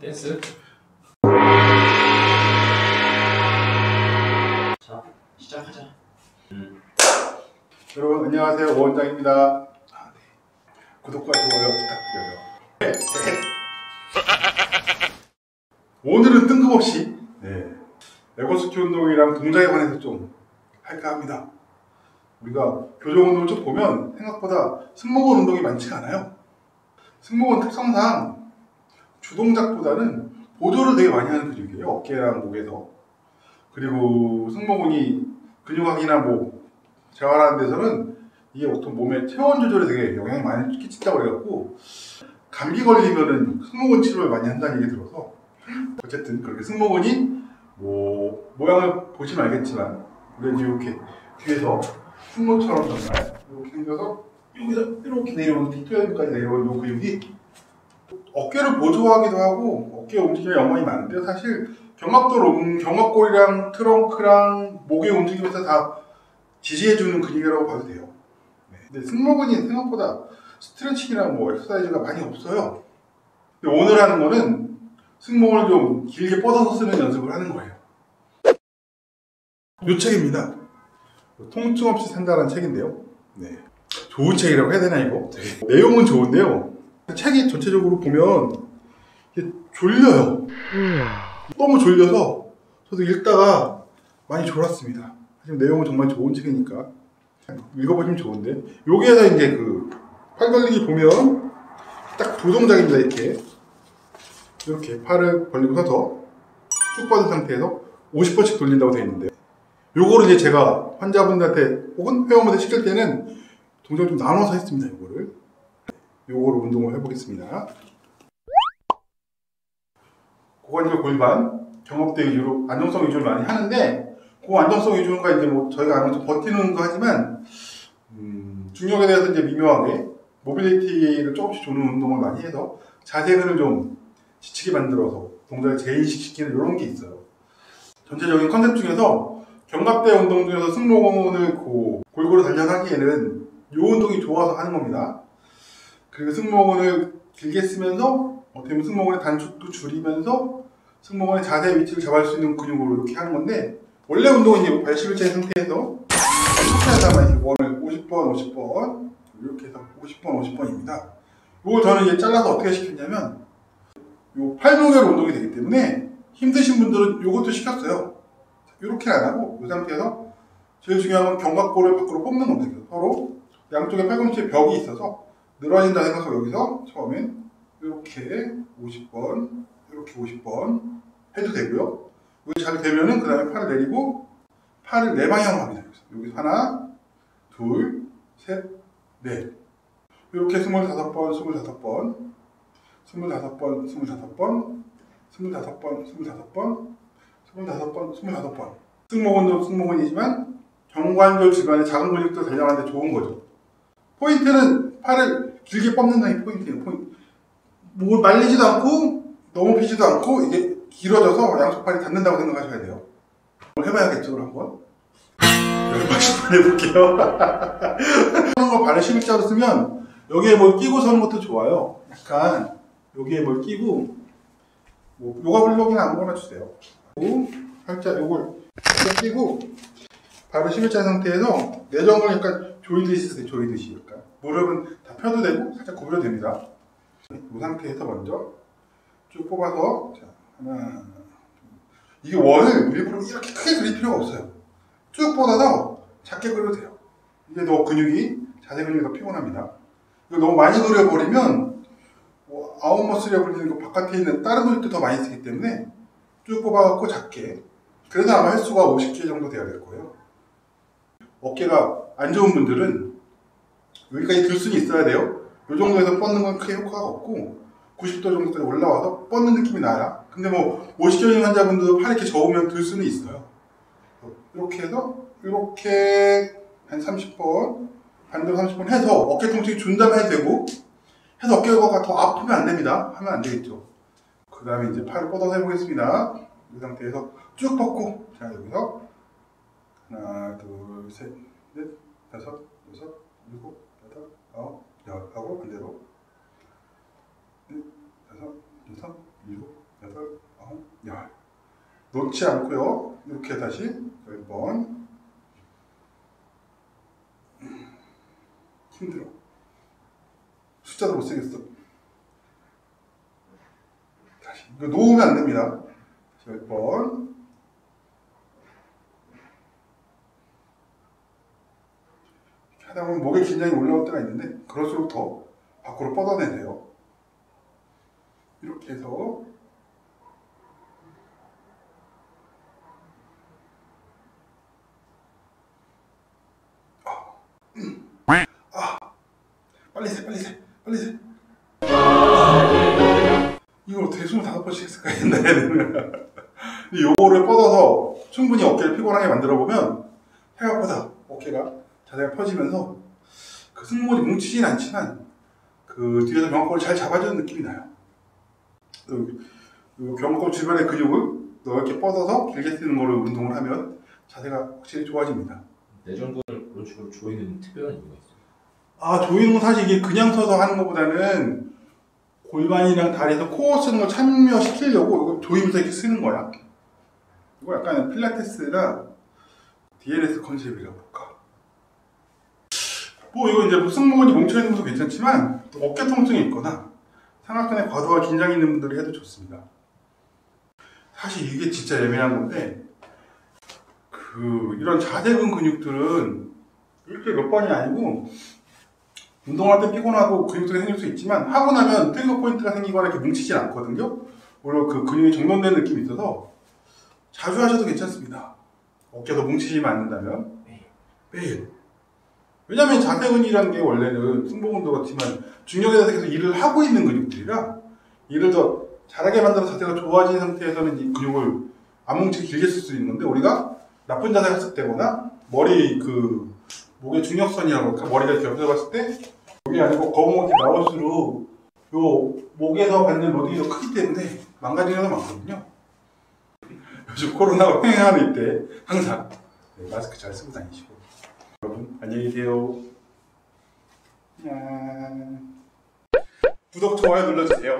댄스. 자, 시작하자. 여러분 안녕하세요 오원장입니다. 아, 네. 구독과 좋아요 부탁드려요. 네, 네. 오늘은 뜬금없이 네. 에고스키 운동이랑 동작에 관해서 좀 할까 합니다. 우리가 교정 운동을 쭉 보면 생각보다 승모근 운동이 많지 않아요. 승모근 특성상 주동작보다는 보조를 되게 많이 하는 근육이에요. 어깨랑 목에서. 그리고 승모근이 근육학이나 뭐 재활하는 데서는 이게 보통 몸의 체온 조절에 되게 영향이 많이 끼친다고 그래갖고 감기 걸리면은 승모근 치료를 많이 한다는 얘기 들어서 어쨌든 그렇게 승모근이 뭐 모양을 보시면 알겠지만 우리 이렇게 뒤에서 승모처럼 정말 이렇게 생겨서 여기서 이렇게 내려오는 뒷토연까지 내려오는 이 근육이 어깨를 보조하기도 하고 어깨 움직임에 영향이 많은데 사실 경막도 롱, 견갑골이랑 trunk랑 목의 움직임에서 다 지지해주는 근육이라고 봐도 돼요. 네. 근데 승모근이 생각보다 스트레칭이나 뭐 엑서사이즈가 많이 없어요. 근데 오늘 하는 거는 승모근을 좀 길게 뻗어서 쓰는 연습을 하는 거예요. 이 책입니다. 통증 없이 산다는 책인데요. 네. 좋은 책이라고 해야 되나 이거? 내용은 좋은데요. 책이 전체적으로 보면 졸려요. 너무 졸려서 저도 읽다가 많이 졸았습니다. 하지만 내용은 정말 좋은 책이니까 읽어보시면 좋은데 여기에서 이제 그팔 벌리기 보면 딱 두 동작입니다. 이렇게 이렇게 팔을 벌리고 서서 쭉 뻗은 상태에서 50번씩 돌린다고 되어 있는데 요거를 이제 제가 환자분들한테 혹은 회원분들 시킬 때는 동작을 좀 나눠서 했습니다. 요거를 요거로 운동을 해보겠습니다. 고관절 골반 견갑대 위주로 안정성 위주로 많이 하는데 그 안정성 위주가 이제 뭐 저희가 아무튼 버티는 거 하지만 음, 중력에 대해서 이제 미묘하게 mobility를 조금씩 주는 운동을 많이 해서 자세근을 좀 지치게 만들어서 동작을 재인식시키는 이런 게 있어요. 전체적인 컨셉 중에서 견갑대 운동 중에서 승모근을 고, 골고루 단련하기에는 이 운동이 좋아서 하는 겁니다. 그리고 승모근을 길게 쓰면서 어떻게 보면 승모근의 단축도 줄이면서 승모근의 자세 위치를 잡을 수 있는 근육으로 이렇게 하는 건데 원래 운동은 이제 발시일체 상태에서 이렇게 하다만 원을 50번, 50번 이렇게 해서 50번, 50번입니다. 이걸 저는 이제 잘라서 어떻게 시켰냐면 요 팔목열 운동이 되기 때문에 힘드신 분들은 이것도 시켰어요. 이렇게 안 하고 이 상태에서 제일 중요한 건 견갑골을 밖으로 뽑는 겁니다. 서로 양쪽에 팔꿈치에 벽이 있어서 늘어진다 생각하고 여기서 처음엔 이렇게 50번, 이렇게 50번 해도 되고요. 여기 잘 되면은 그 다음에 팔을 내리고 팔을 네 방향으로 합니다. 여기서 하나, 둘, 셋, 넷. 이렇게 25번, 25번, 25번, 25번, 25번, 25번, 25번, 25번. 승모근도 승모근이지만 경관절 주변의 작은 근육도 단련하는데 좋은 거죠. 포인트는 팔을 길게 뻗는다는 게 포인트예요. 포인트. 뭐 말리지도 않고 너무 피지도 않고 이게 길어져서 양쪽 팔이 닿는다고 생각하셔야 돼요. 해봐야겠죠, 한번. 열번씩 해볼게요. 하는 거 발을 실자로 쓰면 여기에 뭘 끼고 서는 것도 좋아요. 약간 여기에 뭘 끼고 뭐 요가 블록이나 아무거나 주세요. 그리고 살짝 요걸 이렇게 끼고 발을 실자 상태에서 내전을 약간 조이듯이 쓰세요. 조이듯이 약간 무릎은 다 펴도 되고 살짝 구부려도 됩니다. 이 상태에서 먼저 쭉 뽑아서 자, 하나 이게 원을 일부러 이렇게 크게 그릴 필요가 없어요. 쭉 뻗어서 작게 그려도 돼요. 이게 더 근육이 자세 근육이 더 피곤합니다. 이거 너무 많이 그려버리면 뭐 아웃머슬이라고 불리는 그 바깥에 있는 다른 근육도 더 많이 쓰기 때문에 쭉 뽑아갖고 작게 그래서 아마 횟수가 50개 정도 돼야 될 거예요. 어깨가 안 좋은 분들은 여기까지 들 수는 있어야 돼요. 이 정도에서 뻗는 건 크게 효과가 없고 90도 정도까지 올라와서 뻗는 느낌이 나야. 근데 뭐 50견인 환자분들도 팔 이렇게 접으면 들 수는 있어요. 이렇게 해서 이렇게 한 30번 반대로 30번 해서 어깨 통증이 준 다음에 해도 되고 해서 어깨가 더 아프면 안 됩니다. 하면 안 되겠죠. 그 다음에 이제 팔을 뻗어서 해보겠습니다. 이 상태에서 쭉 뻗고 자 여기서 하나, 둘, 셋, 넷, 다섯, 여섯, 일곱, 여덟, 아홉, 열 하고 반대로 넷, 다섯, 여섯, 일곱, 여덟, 아홉, 열 놓지 않고요. 이렇게 다시 열번 힘들어. 숫자도 못쓰겠어. 다시. 이거 놓으면 안 됩니다. 열번 하다 보면 목에 긴장이 올라올 때가 있는데, 그럴수록 더 밖으로 뻗어내세요. 이렇게 해서 빨리 세, 빨리 세, 빨리 세. 이걸 어떻게 25번씩 했을까 옛날에는. 요거를 뻗어서 충분히 어깨를 피곤하게 만들어 보면 생각보다 어깨가 자세가 펴지면서 그 승모근이 뭉치진 않지만 그 뒤에서 병아골을 잘 잡아주는 느낌이 나요. 그, 그 주변의 근육을 넓게 뻗어서 길게 쓰는 거를 운동을 하면 자세가 확실히 좋아집니다. 내전근을 그런 식으로 조이는 특별한 이유가 있어요. 아, 조이는 건 사실 이게 그냥 서서 하는 것보다는 골반이랑 다리에서 코어 쓰는 걸 참여시키려고 이거 조이면서 이렇게 쓰는 거야. 이거 약간 필라테스나 DLS 컨셉이라고 볼까. 뭐 이거 이제 뭐 승모근이 뭉쳐있는 것도 괜찮지만 또 어깨 통증이 있거나 상하근에 과도한 긴장이 있는 분들이 해도 좋습니다. 사실 이게 진짜 애매한 건데 그 이런 자대근 근육들은 이렇게 몇 번이 아니고 운동할 때 피곤하고 근육들이 생길 수 있지만 하고 나면 trigger point가 생기거나 이렇게 뭉치질 않거든요. 오히려 그 근육이 정돈된 느낌이 있어서 자주 하셔도 괜찮습니다. 어깨도 뭉치지만 않는다면 매일. 왜냐면 자세근이라는 게 원래는 승모근도 그렇지만 중력에 대해서 계속 일을 하고 있는 근육들이라 일을 더 잘하게 만들어 자세가 좋아진 상태에서는 이 근육을 안 뭉치게 길게 쓸 수 있는 건데 우리가 나쁜 자세를 했을 때거나 머리 그 목의 중력선이라고 머리가 이렇게 옆에서 봤을 때 여기 아니고 거북목이 나올수록 요 목에서 받는 로딩이 더 크기 때문에 망가지는 경우가 많거든요. 요즘 코로나가 횡행하는 이때 항상 네, 마스크 잘 쓰고 다니시고 안녕히 계세요. 안녕. 구독 좋아요 눌러주세요.